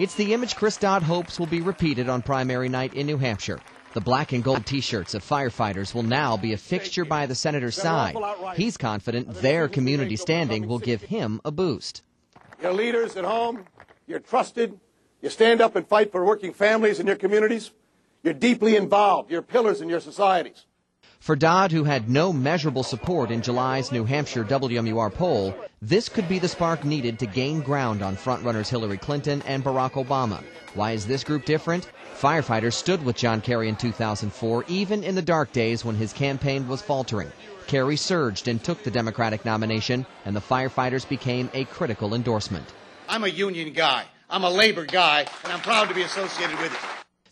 It's the image Chris Dodd hopes will be repeated on primary night in New Hampshire. The black and gold t-shirts of firefighters will now be a fixture by the senator's side. He's confident their community standing will give him a boost. You're leaders at home. You're trusted. You stand up and fight for working families in your communities. You're deeply involved. You're pillars in your societies. For Dodd, who had no measurable support in July's New Hampshire WMUR poll, this could be the spark needed to gain ground on frontrunners Hillary Clinton and Barack Obama. Why is this group different? Firefighters stood with John Kerry in 2004, even in the dark days when his campaign was faltering. Kerry surged and took the Democratic nomination, and the firefighters became a critical endorsement. I'm a union guy. I'm a labor guy, and I'm proud to be associated with it.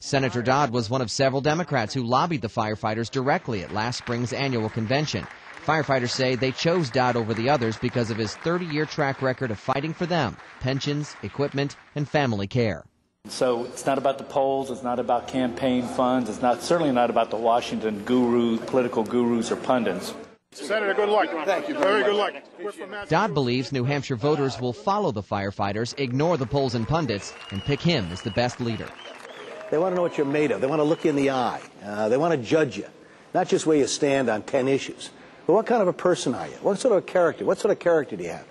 Senator Dodd was one of several Democrats who lobbied the firefighters directly at last spring's annual convention. Firefighters say they chose Dodd over the others because of his 30 year track record of fighting for them pensions, equipment, and family care. So it's not about the polls, it's not about campaign funds, it's not certainly not about the Washington guru, political gurus or pundits. Senator, good luck. Thank you. Very good luck. Dodd believes New Hampshire voters will follow the firefighters, ignore the polls and pundits, and pick him as the best leader. They want to know what you're made of. They want to look you in the eye. Uh, they want to judge you, not just where you stand on 10 issues, but what kind of a person are you? What sort of a character? What sort of character do you have?